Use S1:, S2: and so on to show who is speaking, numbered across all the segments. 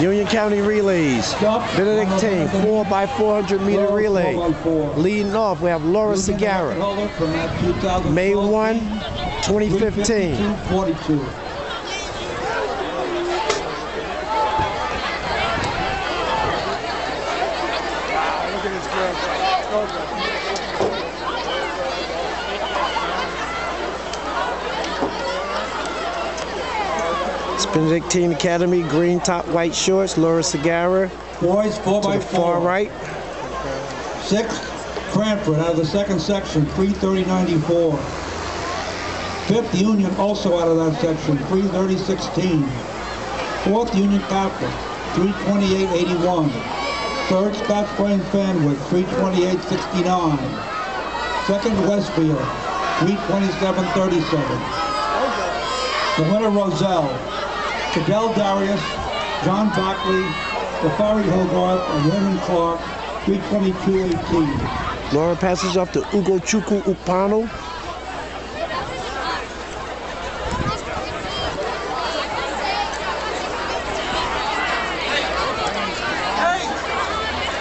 S1: Union County Relays. Benedictine, 4 by 400 meter relay. Leading off, we have Laura Segarra. May 1, 2015.
S2: 42.
S1: It's Benedictine Academy, green top, white shorts. Laura Segarra
S2: Boys, 4
S1: to
S2: by
S1: the
S2: 4
S1: far right.
S2: Sixth, Cranford out of the second section, 330.94. Fifth, Union also out of that section, 330.16. Fourth, Union Catholic, 328.81. Third, Scotch Plains Fanwood, 328.69. Second, Westfield, 327.37. The winner, Roselle. Cadell Darius, John Bockley, Safari Hogarth, and Raymond Clark, 322.18.
S1: Laura passes off to Ugochukwu Ukponu.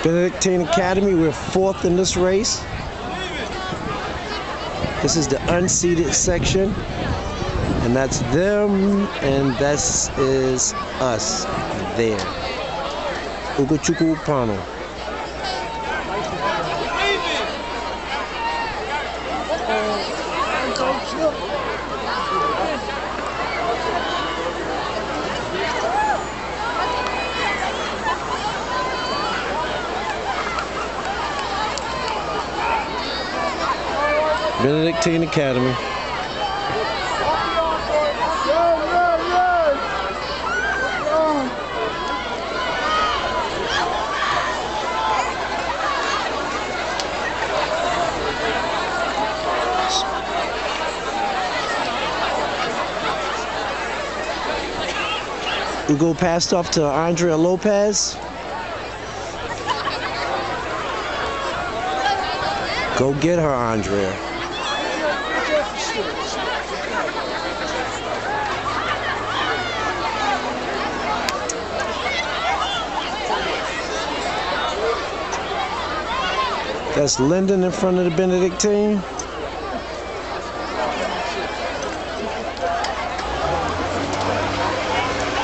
S1: Benedictine Academy, we're fourth in this race. This is the unseated section. And that's them, and this is us there. Ugochukwu Ukponu. Benedictine Academy. Ugo passed off to Andrea Lopez. Go get her, Andrea. That's Linden in front of the Benedictine.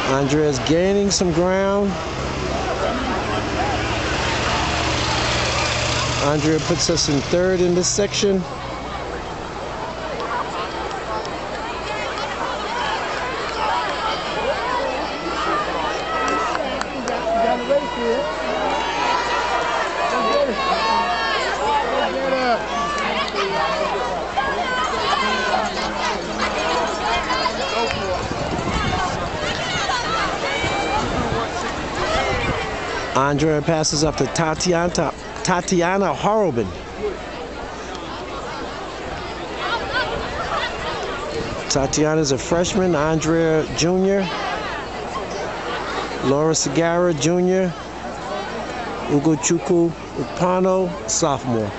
S1: Andrea's gaining some ground. Andrea puts us in third in this section. Andrea passes up to Tatyana, Tatyana Horrobin. Tatyana's a freshman, Andrea junior, Laura Segarra junior, Ugo Chuku Upano sophomore.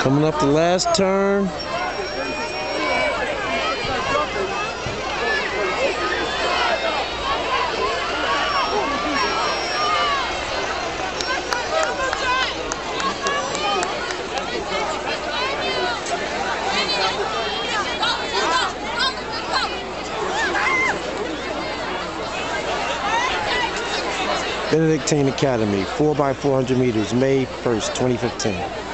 S1: Coming up the last turn. Benedictine Academy, 4 by 400 meters, May 1st, 2015.